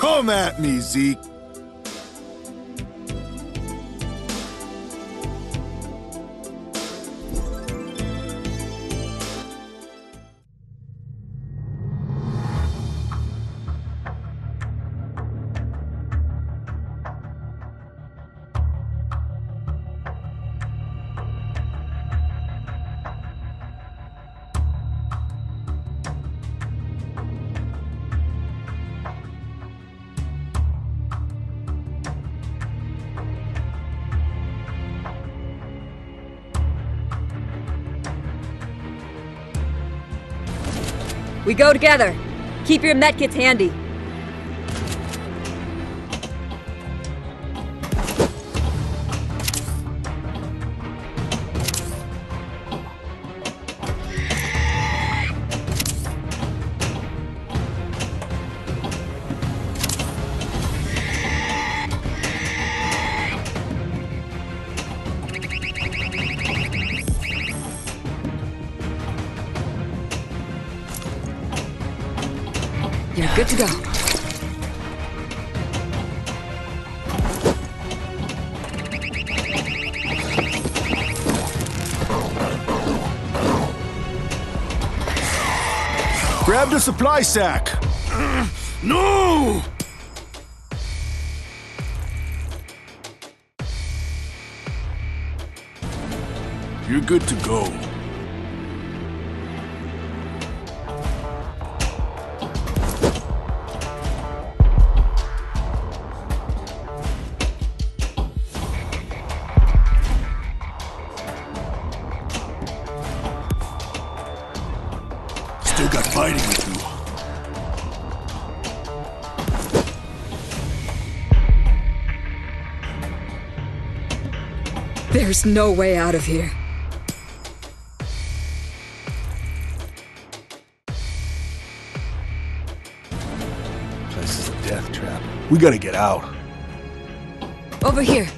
Come at me, Zeke. We go together. Keep your medkits handy. You're good to go. Grab the supply sack. No! You're good to go. Still got fighting to do. There's no way out of here. Place is a death trap. We gotta get out. Over here.